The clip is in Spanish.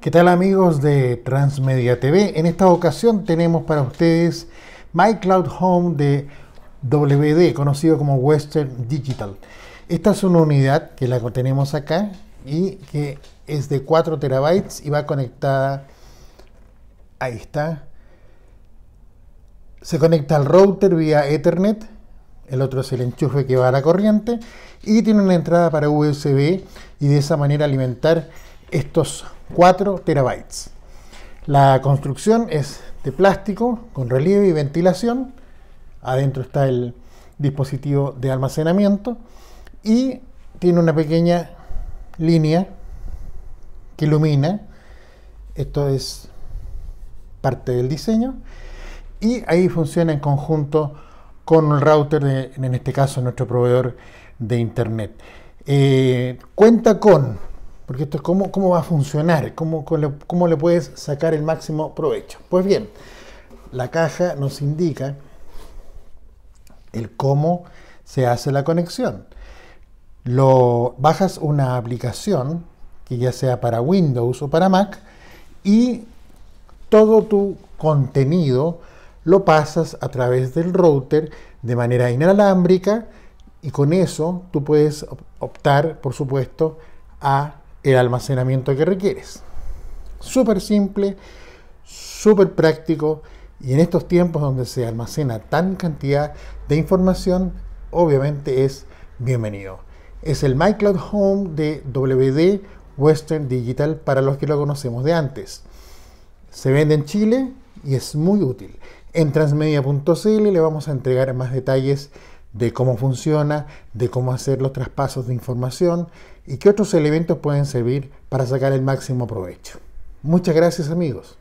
¿Qué tal amigos de Transmedia TV? En esta ocasión tenemos para ustedes My Cloud Home de WD, conocido como Western Digital. Esta es una unidad que la tenemos acá y que es de 4 terabytes y va conectada, ahí está, se conecta al router vía Ethernet, el otro es el enchufe que va a la corriente y tiene una entrada para USB y de esa manera alimentar estos 4 terabytes. La construcción es de plástico con relieve y ventilación. Adentro está el dispositivo de almacenamiento y tiene una pequeña línea que ilumina. Esto es parte del diseño y ahí funciona en conjunto con el router, en este caso nuestro proveedor de internet. Eh, cuenta con porque esto es cómo, cómo va a funcionar, cómo, cómo le puedes sacar el máximo provecho. Pues bien, la caja nos indica el cómo se hace la conexión. Lo, bajas una aplicación, que ya sea para Windows o para Mac, y todo tu contenido lo pasas a través del router de manera inalámbrica y con eso tú puedes optar, por supuesto, a el almacenamiento que requieres. Súper simple, súper práctico y en estos tiempos donde se almacena tan cantidad de información, obviamente es bienvenido. Es el MyCloud Home de WD Western Digital para los que lo conocemos de antes. Se vende en Chile y es muy útil. En transmedia.cl le vamos a entregar más detalles de cómo funciona, de cómo hacer los traspasos de información y qué otros elementos pueden servir para sacar el máximo provecho. Muchas gracias amigos.